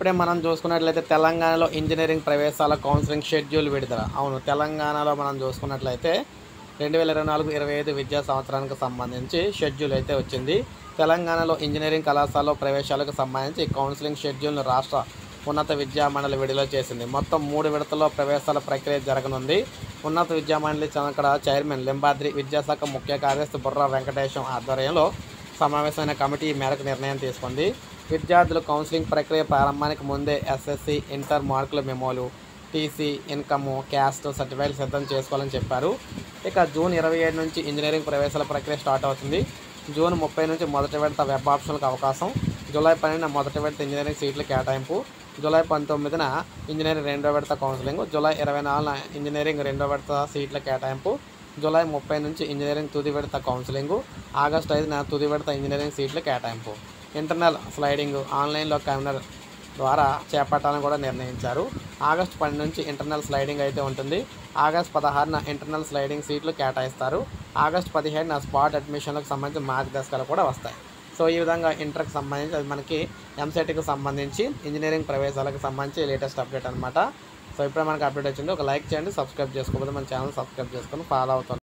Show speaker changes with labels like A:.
A: ఇప్పుడే మనం చూసుకున్నట్లయితే తెలంగాణలో ఇంజనీరింగ్ ప్రవేశాల కౌన్సిలింగ్ షెడ్యూల్ విడుదల. అవును తెలంగాణలో మనం చూసుకున్నట్లయితే రెండు వేల ఇరవై నాలుగు ఇరవై ఐదు విద్యా సంవత్సరానికి సంబంధించి షెడ్యూల్ అయితే వచ్చింది. తెలంగాణలో ఇంజనీరింగ్ కళాశాలలో ప్రవేశాలకు సంబంధించి కౌన్సిలింగ్ షెడ్యూల్ను రాష్ట్ర ఉన్నత విద్యా మండలి విడుదల చేసింది. మొత్తం మూడు విడతల్లో ప్రవేశాల ప్రక్రియ జరగనుంది. ఉన్నత విద్యా మండలి చనకడ చైర్మన్ లింబాద్రి విద్యాశాఖ ముఖ్య కార్యదర్శి బుర్రా వెంకటేశం ఆధ్వర్యంలో సమావేశమైన కమిటీ ఈ మేరకు నిర్ణయం తీసుకుంది. విద్యార్థులు కౌన్సిలింగ్ ప్రక్రియ ప్రారంభానికి ముందే ఎస్ఎస్సి ఇంటర్ మార్కుల మెమోలు టీసీ ఇన్కమ్ క్యాస్ట్ సర్టిఫికేట్ సిద్ధం చేసుకోవాలని చెప్పారు. ఇక జూన్ ఇరవై ఏడు నుంచి ఇంజనీరింగ్ ప్రవేశాల ప్రక్రియ స్టార్ట్ అవుతుంది. జూన్ ముప్పై నుంచి మొదటి విడత వెబ్ ఆప్షన్లకు అవకాశం. జూలై పన్నెండున మొదటి విడత ఇంజనీరింగ్ సీట్ల కేటాయింపు. జూలై పంతొమ్మిదిన ఇంజనీరింగ్ రెండో విడత కౌన్సిలింగ్. జూలై ఇరవై నాలుగున ఇంజనీరింగ్ రెండో విడత సీట్ల కేటాయింపు. జూలై ముప్పై నుంచి ఇంజనీరింగ్ తుది విడత కౌన్సిలింగ్. ఆగస్టు ఐదున తుది విడత ఇంజనీరింగ్ సీట్ల కేటాయింపు. ఇంటర్నల్ స్లైడింగ్ ఆన్లైన్లో కమినర్ ద్వారా చేపట్టాలని కూడా నిర్ణయించారు. ఆగస్టు పన్నెండు నుంచి ఇంటర్నల్ స్లైడింగ్ అయితే ఉంటుంది. ఆగస్ట్ పదహారున ఇంటర్నల్ స్లైడింగ్ సీట్లు కేటాయిస్తారు. ఆగస్ట్ పదిహేడున స్పాట్ అడ్మిషన్లకు సంబంధించి మార్గదర్శకాలు కూడా వస్తాయి. సో ఈ విధంగా ఇంటర్కి సంబంధించి అది మనకి ఎంసెట్కి సంబంధించి ఇంజనీరింగ్ ప్రవేశాలకు సంబంధించి లేటెస్ట్ అప్డేట్ అనమాట సో ఇప్పుడే మనకి అప్డేట్ వచ్చింది. ఒక లైక్ చేయండి సబ్స్క్రైబ్ చేసుకోకపోతే మన ఛానల్ సబ్స్క్రైబ్ చేసుకొని ఫాలో అవుతుంది